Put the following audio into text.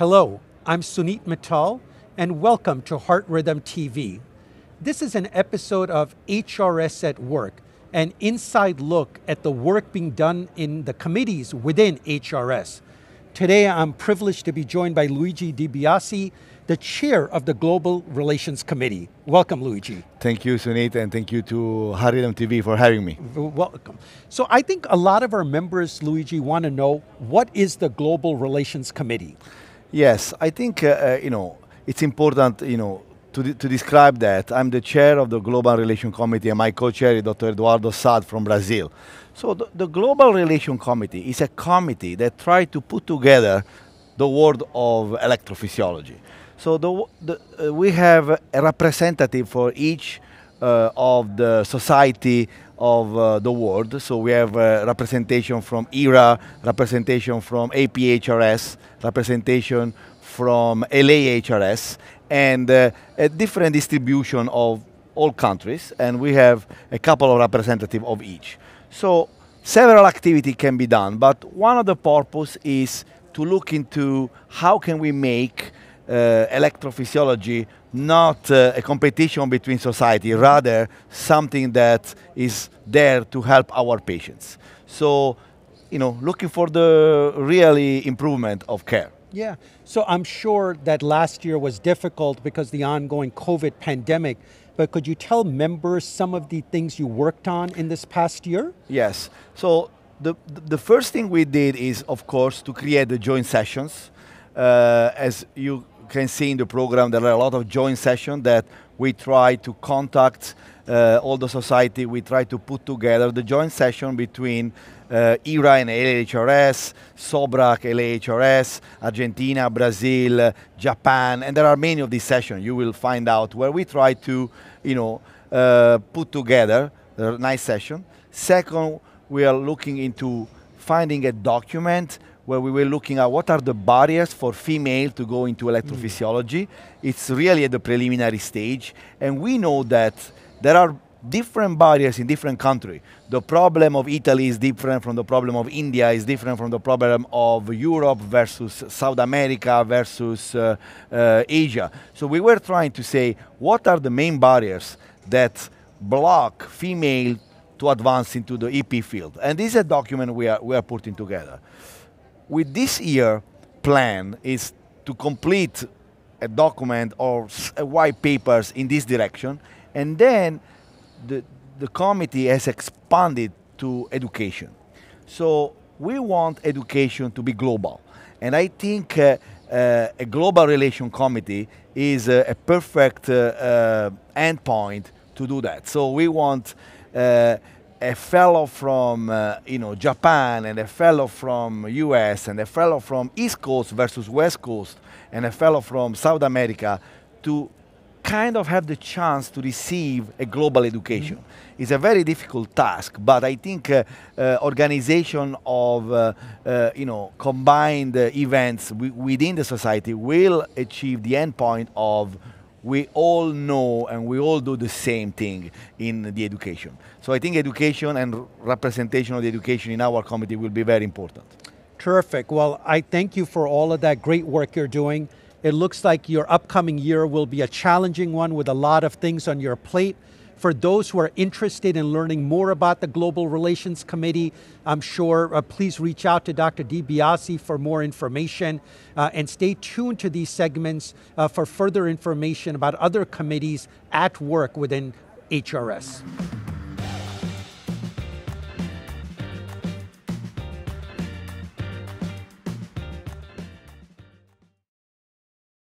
Hello, I'm Suneet Mittal, and welcome to Heart Rhythm TV. This is an episode of HRS at Work, an inside look at the work being done in the committees within HRS. Today, I'm privileged to be joined by Luigi Di Biase, the chair of the Global Relations Committee. Welcome, Luigi. Thank you, Suneet, and thank you to Heart Rhythm TV for having me. Welcome. So I think a lot of our members, Luigi, want to know what is the Global Relations Committee? Yes, I think, uh, uh, you know, it's important, you know, to, to describe that. I'm the chair of the Global Relation Committee and my co-chair is Dr. Eduardo Saad from Brazil. So the, the Global Relation Committee is a committee that tries to put together the world of electrophysiology. So the, the, uh, we have a representative for each uh, of the society of uh, the world. So we have representation from EHRA, representation from APHRS, representation from LAHRS, and uh, a different distribution of all countries. And we have a couple of representatives of each. So several activity can be done, but one of the purpose is to look into how can we make uh, electrophysiology not uh, a competition between society, rather something that is there to help our patients. So, you know, looking for the really improvement of care. Yeah, so I'm sure that last year was difficult because the ongoing COVID pandemic, but could you tell members some of the things you worked on in this past year? Yes, so the, the first thing we did is, of course, to create the joint sessions. Uh, as you can see in the program, there are a lot of joint sessions that we try to contact uh, all the society. We try to put together the joint session between uh, EHRA and LAHRS, SOBRAC, LAHRS, Argentina, Brazil, Japan, and there are many of these sessions you will find out where we try to, you know, uh, put together a nice session. Second, we are looking into finding a document where we were looking at what are the barriers for female to go into electrophysiology. Mm. It's really at the preliminary stage, and we know that there are different barriers in different countries. The problem of Italy is different from the problem of India, is different from the problem of Europe versus South America versus uh, uh, Asia. So we were trying to say, what are the main barriers that block female to advance into the EP field? And this is a document we are, we are putting together with this year plan is to complete a document or white papers in this direction, and then the, the committee has expanded to education. So we want education to be global. And I think uh, uh, a global relation committee is uh, a perfect uh, uh, endpoint to do that. So we want uh, a fellow from uh, you know Japan and a fellow from US and a fellow from East Coast versus West Coast and a fellow from South America to kind of have the chance to receive a global education. Mm -hmm. It's a very difficult task, but I think uh, uh, organization of uh, uh you know combined uh, events within the society will achieve the endpoint of we all know and we all do the same thing in the education. So I think education and representation of the education in our committee will be very important. Terrific. Well, I thank you for all of that great work you're doing. It looks like your upcoming year will be a challenging one with a lot of things on your plate. For those who are interested in learning more about the Global Relations Committee, I'm sure uh, please reach out to Dr. Di Biase for more information uh, and stay tuned to these segments uh, for further information about other committees at work within HRS.